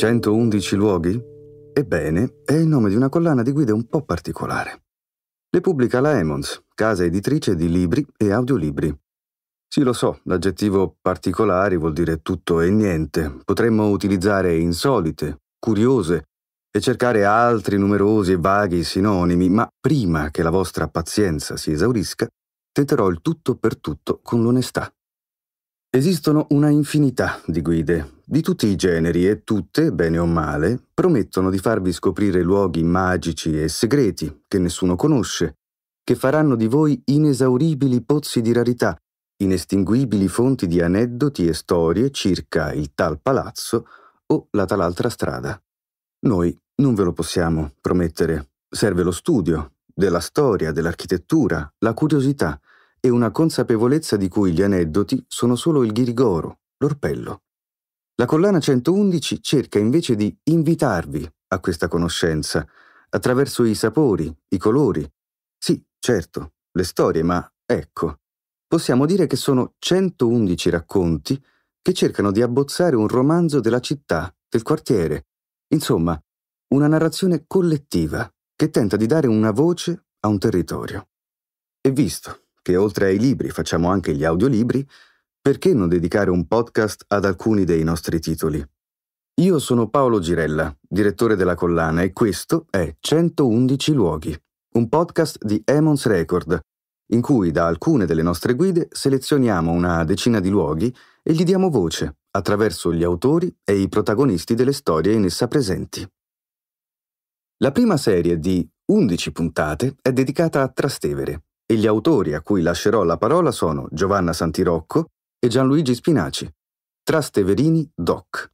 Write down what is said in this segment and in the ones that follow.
111 luoghi? Ebbene, è il nome di una collana di guide un po' particolare. Le pubblica la Emons, casa editrice di libri e audiolibri. Sì, lo so, l'aggettivo particolari vuol dire tutto e niente. Potremmo utilizzare insolite, curiose e cercare altri numerosi e vaghi sinonimi, ma prima che la vostra pazienza si esaurisca, tenterò il tutto per tutto con l'onestà. Esistono una infinità di guide, di tutti i generi e tutte, bene o male, promettono di farvi scoprire luoghi magici e segreti che nessuno conosce, che faranno di voi inesauribili pozzi di rarità inestinguibili fonti di aneddoti e storie circa il tal palazzo o la tal altra strada. Noi non ve lo possiamo promettere. Serve lo studio della storia, dell'architettura, la curiosità e una consapevolezza di cui gli aneddoti sono solo il ghirigoro, l'orpello. La collana 111 cerca invece di invitarvi a questa conoscenza attraverso i sapori, i colori. Sì, certo, le storie, ma ecco, possiamo dire che sono 111 racconti che cercano di abbozzare un romanzo della città, del quartiere, insomma, una narrazione collettiva che tenta di dare una voce a un territorio. E visto che oltre ai libri facciamo anche gli audiolibri, perché non dedicare un podcast ad alcuni dei nostri titoli? Io sono Paolo Girella, direttore della collana, e questo è 111 luoghi, un podcast di Emons Record, in cui da alcune delle nostre guide selezioniamo una decina di luoghi e gli diamo voce attraverso gli autori e i protagonisti delle storie in essa presenti. La prima serie di 11 puntate è dedicata a Trastevere e gli autori a cui lascerò la parola sono Giovanna Santirocco e Gianluigi Spinaci, Trasteverini Doc.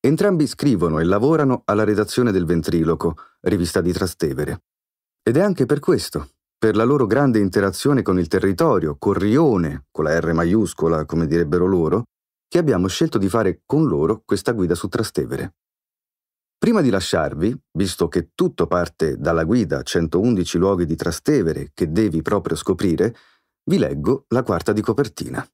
Entrambi scrivono e lavorano alla redazione del Ventriloco, rivista di Trastevere. Ed è anche per questo per la loro grande interazione con il territorio, col rione, con la R maiuscola, come direbbero loro, che abbiamo scelto di fare con loro questa guida su Trastevere. Prima di lasciarvi, visto che tutto parte dalla guida 111 luoghi di Trastevere che devi proprio scoprire, vi leggo la quarta di copertina.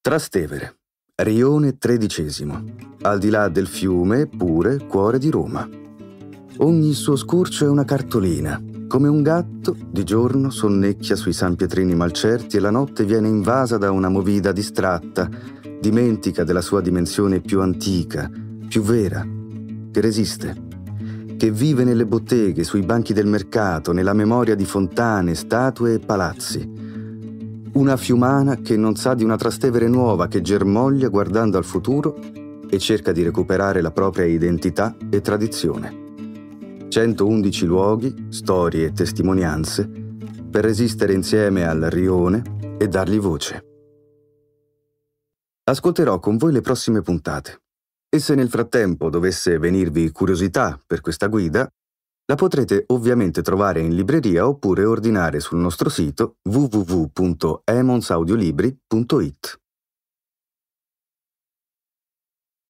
Trastevere, rione tredicesimo, al di là del fiume, pure cuore di Roma. Ogni suo scurcio è una cartolina, come un gatto, di giorno sonnecchia sui sanpietrini malcerti e la notte viene invasa da una movida distratta, dimentica della sua dimensione più antica, più vera, che resiste, che vive nelle botteghe, sui banchi del mercato, nella memoria di fontane, statue e palazzi. Una fiumana che non sa di una Trastevere nuova che germoglia guardando al futuro e cerca di recuperare la propria identità e tradizione. 111 luoghi, storie e testimonianze per resistere insieme al rione e dargli voce. Ascolterò con voi le prossime puntate e se nel frattempo dovesse venirvi curiosità per questa guida, la potrete ovviamente trovare in libreria oppure ordinare sul nostro sito www.emonsaudiolibri.it.